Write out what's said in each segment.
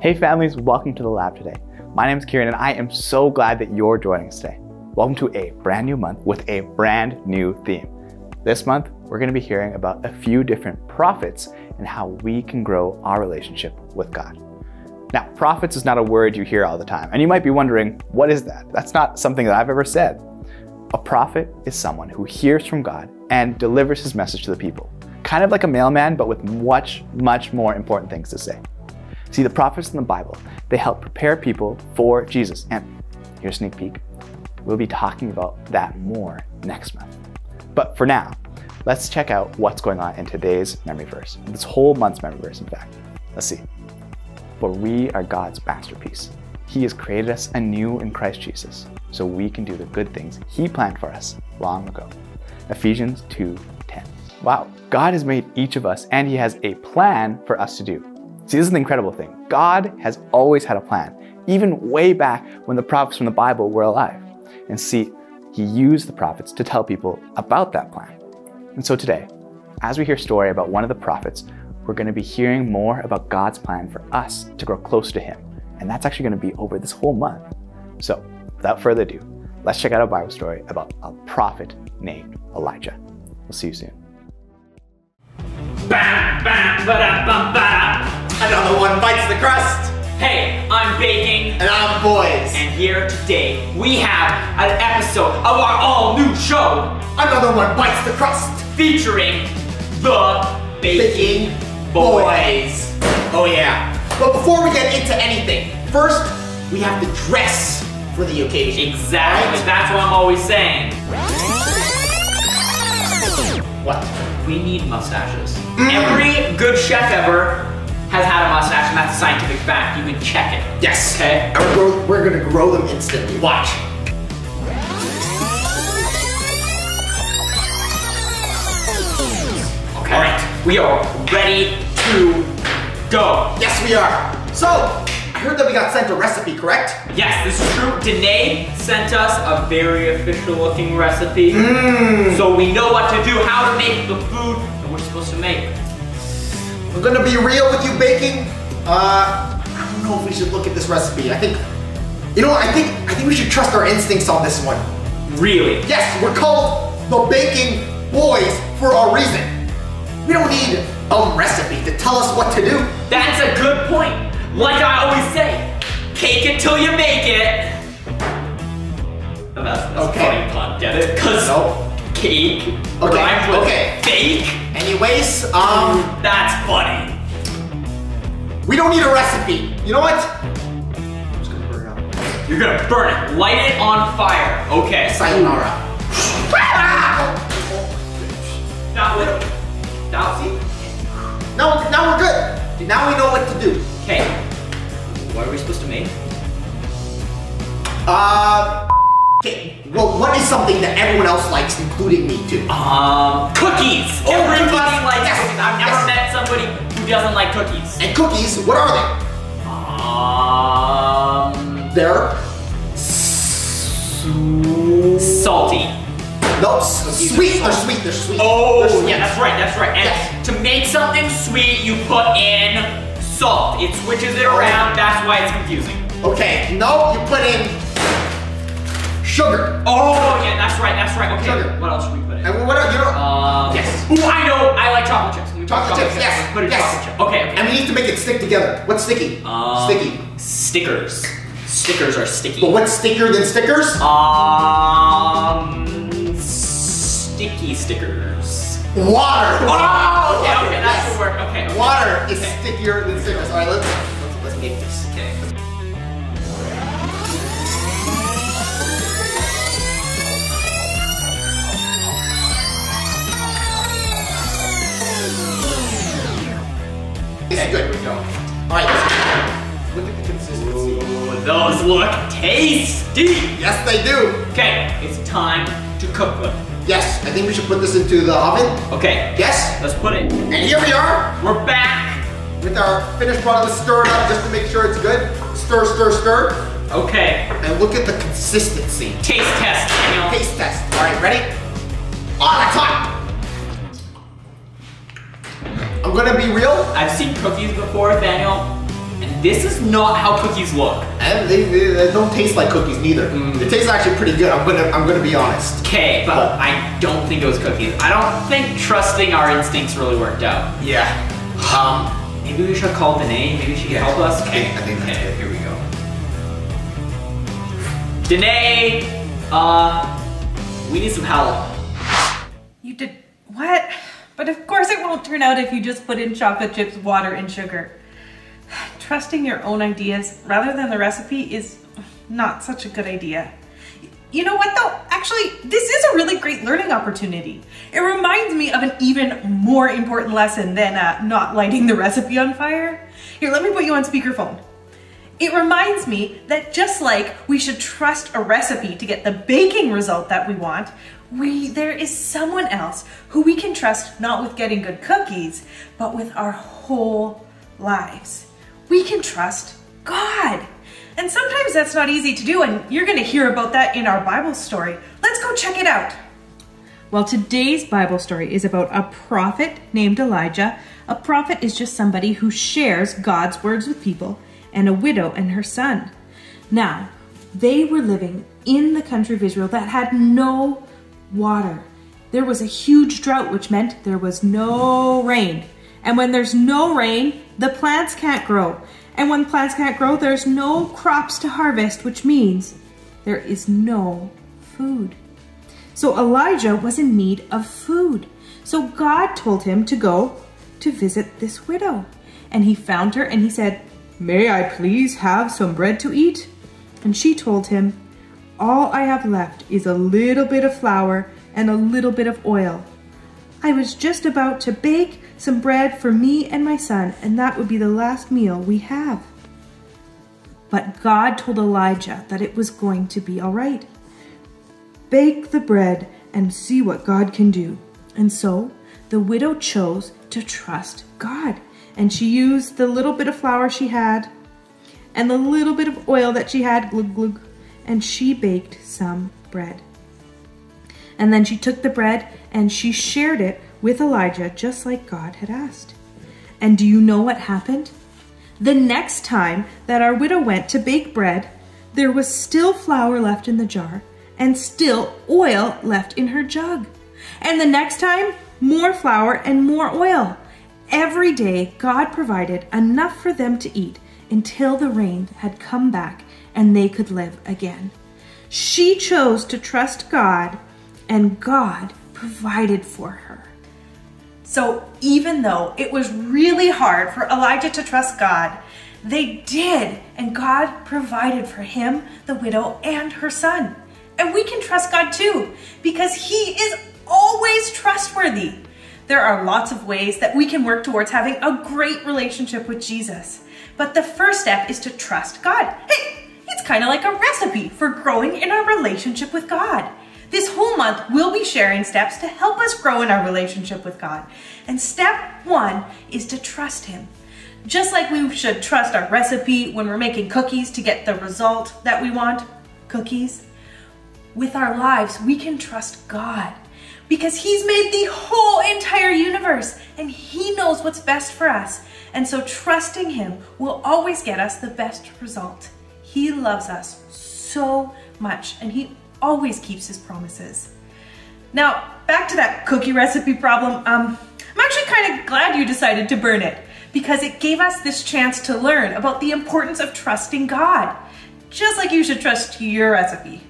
Hey families, welcome to the lab today. My name is Kieran and I am so glad that you're joining us today. Welcome to a brand new month with a brand new theme. This month, we're going to be hearing about a few different prophets and how we can grow our relationship with God. Now, prophets is not a word you hear all the time, and you might be wondering, what is that? That's not something that I've ever said. A prophet is someone who hears from God and delivers his message to the people. Kind of like a mailman, but with much, much more important things to say. See, the prophets in the Bible, they help prepare people for Jesus. And here's a sneak peek. We'll be talking about that more next month. But for now, let's check out what's going on in today's memory verse, this whole month's memory verse, in fact. Let's see. For we are God's masterpiece. He has created us anew in Christ Jesus, so we can do the good things He planned for us long ago. Ephesians 2:10. Wow, God has made each of us and He has a plan for us to do. See, this is the incredible thing. God has always had a plan, even way back when the prophets from the Bible were alive. And see, He used the prophets to tell people about that plan. And so today, as we hear story about one of the prophets, we're going to be hearing more about God's plan for us to grow close to Him. And that's actually going to be over this whole month. So, without further ado, let's check out a Bible story about a prophet named Elijah. We'll see you soon. Bam, bam, Another one bites the crust. Hey, I'm Baking. And I'm Boys. And here today, we have an episode of our all new show. Another one bites the crust. Featuring the Baking, Baking Boys. Oh yeah. But before we get into anything, first, we have to dress for the occasion. Exactly, right? that's what I'm always saying. What? We need mustaches. Mm. Every good chef ever has had a mustache, and that's a scientific fact. You can check it. Yes. Okay? We're gonna grow them instantly. Watch. Okay. All right. We are ready to go. Yes, we are. So, I heard that we got sent a recipe, correct? Yes, this is true. Danae sent us a very official looking recipe. Mm. So we know what to do, how to make the food that we're supposed to make. I'm gonna be real with you, baking. Uh, I don't know if we should look at this recipe. I think, you know what, I think, I think we should trust our instincts on this one. Really? Yes, we're called the Baking Boys for a reason. We don't need a recipe to tell us what to do. That's a good point. Like I always say, cake it till you make it. That's, that's okay. funny pun, get it? Cause no. cake okay. okay. fake. Anyways, um, that's funny. We don't need a recipe. You know what? I'm just gonna burn it up. You're gonna burn it. Light it on fire. Okay. Sayonara. Not with now see? Now, now we're good. Now we know what to do. Okay. What are we supposed to make? Uh, okay. Well, what is something that everyone else likes, including me too? Um, cookies. Oh, Everybody cookies. likes yes. cookies. I've never yes. met somebody who doesn't like cookies. And cookies, what are they? Um, they're salty. No, sweet. They're sweet. They're sweet. Oh, they're sweet. yeah, that's right. That's right. And yes. to make something sweet, you put in salt. It switches it around. That's why it's confusing. Okay. No, you put in sugar. Oh, yeah, that's right. That's right. Okay. Sugar. What else should we put in? And what else? You know? Um, yes. Ooh, I know. I like chocolate chips. Chocolate, chocolate chips. chips. Yes. Put in yes. chocolate chips. Okay, okay. And we need to make it stick together. What's sticky? Um, sticky. Stickers. Stickers are sticky. But what's stickier than stickers? Um sticky stickers. Water. Oh, okay, okay, that should work. Okay. okay. Water is okay. stickier than stickers. All right, let's let's, let's make this. Okay. Okay, good. Here we go. All right, let's look at the consistency. Ooh, those look tasty. Yes, they do. Okay, it's time to cook them. Yes, I think we should put this into the oven. Okay. Yes? Let's put it. And here we are. We're back. With our finished product, let's stir it up just to make sure it's good. Stir, stir, stir. Okay. And look at the consistency. Taste test, Daniel. Taste test. All right, ready? Oh, that's hot. I'm gonna be real. I've seen cookies before, Daniel, and this is not how cookies look. And they, they, they don't taste like cookies neither. Mm. They taste actually pretty good. I'm gonna I'm gonna be honest. Okay, but I don't think it was cookies. I don't think trusting our instincts really worked out. Yeah. Um. Maybe we should call Danae. Maybe she can Yeah, help us. I think- I think that's okay, good. here we go. Danae, uh, we need some help. You did what? But of course it won't turn out if you just put in chocolate chips, water, and sugar. Trusting your own ideas rather than the recipe is not such a good idea. You know what though? Actually, this is a really great learning opportunity. It reminds me of an even more important lesson than uh, not lighting the recipe on fire. Here, let me put you on speakerphone. It reminds me that just like we should trust a recipe to get the baking result that we want, we there is someone else who we can trust not with getting good cookies, but with our whole lives. We can trust God. And sometimes that's not easy to do, and you're going to hear about that in our Bible story. Let's go check it out. Well, today's Bible story is about a prophet named Elijah. A prophet is just somebody who shares God's words with people, and a widow and her son. Now, they were living in the country of Israel that had no water. There was a huge drought, which meant there was no rain. And when there's no rain, the plants can't grow. And when plants can't grow, there's no crops to harvest, which means there is no food. So Elijah was in need of food. So God told him to go to visit this widow. And he found her and he said, May I please have some bread to eat? And she told him, All I have left is a little bit of flour and a little bit of oil. I was just about to bake some bread for me and my son, and that would be the last meal we have. But God told Elijah that it was going to be all right. Bake the bread and see what God can do. And so the widow chose to trust God. And she used the little bit of flour she had and the little bit of oil that she had, glug glug, and she baked some bread. And then she took the bread and she shared it with Elijah just like God had asked. And do you know what happened? The next time that our widow went to bake bread, there was still flour left in the jar and still oil left in her jug. And the next time, more flour and more oil. Every day, God provided enough for them to eat until the rain had come back and they could live again. She chose to trust God, and God provided for her. So, even though it was really hard for Elijah to trust God, they did, and God provided for him, the widow, and her son. And we can trust God too, because He is always trustworthy. There are lots of ways that we can work towards having a great relationship with Jesus. But the first step is to trust God. Hey, kind of like a recipe for growing in our relationship with God. This whole month, we'll be sharing steps to help us grow in our relationship with God. And step one is to trust Him. Just like we should trust our recipe when we're making cookies to get the result that we want, cookies, with our lives, we can trust God because He's made the whole entire universe and He knows what's best for us. And so trusting Him will always get us the best result. He loves us so much and He always keeps His promises. Now, back to that cookie recipe problem. Um, I'm actually kind of glad you decided to burn it because it gave us this chance to learn about the importance of trusting God, just like you should trust your recipe.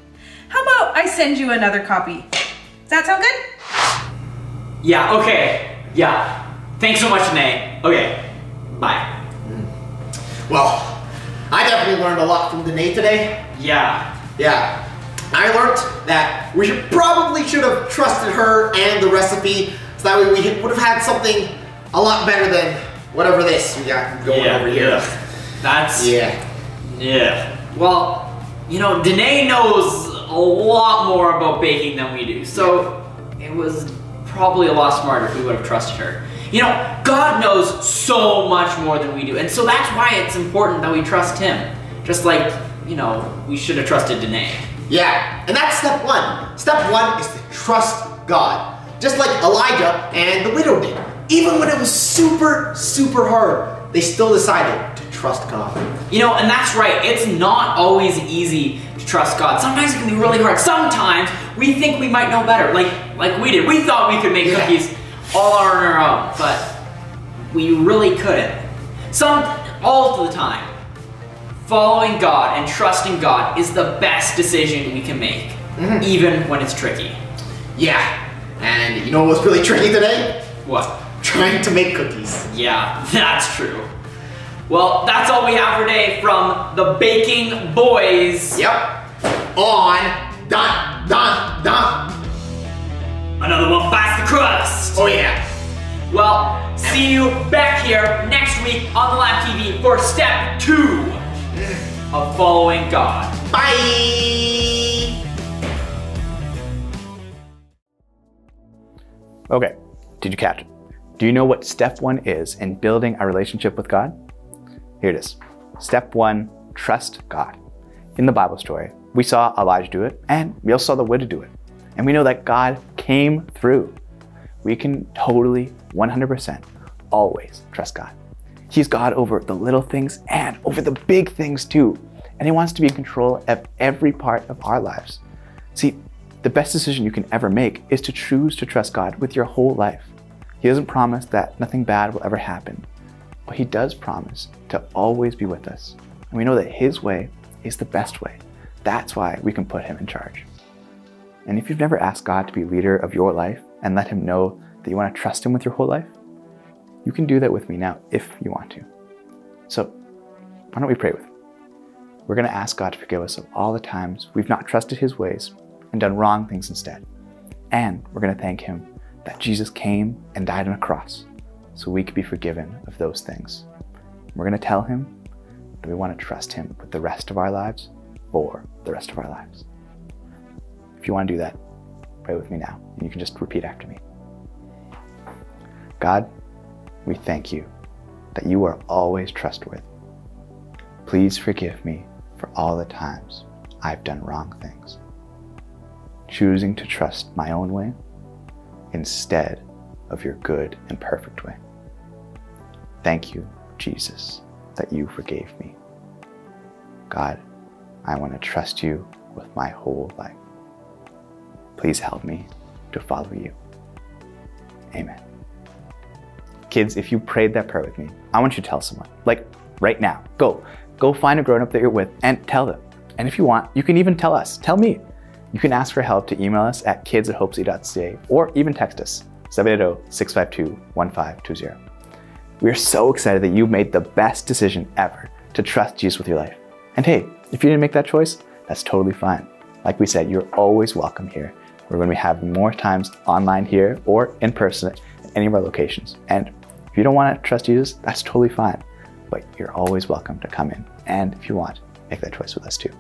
How about I send you another copy? Does that sound good? Yeah, okay. Yeah. Thanks so much, Danae. Okay. Bye. Well, I definitely learned a lot from Danae today. Yeah. Yeah. I learned that we should probably should have trusted her and the recipe, so that way we would have had something a lot better than whatever this we got going yeah, over here. yeah. That's Yeah. Yeah. Well, you know, Danae knows a lot more about baking than we do, so it was probably a lot smarter if we would have trusted her. You know, God knows so much more than we do, and so that's why it's important that we trust Him. Just like, you know, we should have trusted Danae. Yeah, and that's step one. Step one is to trust God. Just like Elijah and the widow did. Even when it was super, super hard, they still decided to trust God. You know, and that's right. It's not always easy to trust God. Sometimes it can be really hard. Sometimes we think we might know better, like like we did. We thought we could make Yeah. cookies all on our own, but we really couldn't. Some all of the time. Following God and trusting God is the best decision we can make, mm-hmm. even when it's tricky. Yeah. And you know what's really tricky today? What? Trying to make cookies. Yeah, that's true. Well, that's all we have for today from the Baking Boys. Yep. On. Done. Done. Done. Another one bites the crust. Oh yeah. Well, see you back here next week on the Lab TV for step two of following God. Bye. Okay, did you catch it? Do you know what step one is in building a relationship with God? Here it is. Step one trust God. In the Bible story, we saw Elijah do it, and we also saw the widow do it. And we know that God came through. We can totally, 100%, always trust God. He's God over the little things and over the big things too. And He wants to be in control of every part of our lives. See, the best decision you can ever make is to choose to trust God with your whole life. He doesn't promise that nothing bad will ever happen, but He does promise to always be with us. And we know that His way is the best way. That's why we can put Him in charge. And if you've never asked God to be leader of your life and let Him know that you want to trust Him with your whole life, you can do that with me now if you want to. So, why don't we pray with? We're going to ask God to forgive us of all the times we've not trusted His ways and done wrong things instead. And we're going to thank Him that Jesus came and died on a cross so we could be forgiven of those things. We're going to tell Him that we want to trust Him with the rest of our lives for the rest of our lives. If you want to do that, pray with me now, and you can just repeat after me. God, we thank you that you are always trustworthy. Please forgive me for all the times I've done wrong things, choosing to trust my own way instead of your good and perfect way. Thank you, Jesus, that you forgave me. God, I want to trust you with my whole life. Please help me to follow you. Amen. Kids, if you prayed that prayer with me, I want you to tell someone. Like right now. Go. Go find a grown up that you're with and tell them. And if you want, you can even tell us. Tell me. You can ask for help to email us at kids at hopecity.ca or even text us 780-652-1520. We are so excited that you made the best decision ever to trust Jesus with your life. And hey, if you didn't make that choice, that's totally fine. Like we said, you're always welcome here. We're going to be having more times online here or in person at any of our locations. And if you don't want to trust Jesus, that's totally fine. But you're always welcome to come in. And if you want, make that choice with us too.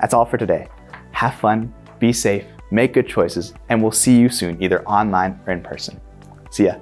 That's all for today. Have fun, be safe, make good choices, and we'll see you soon, either online or in person. See ya.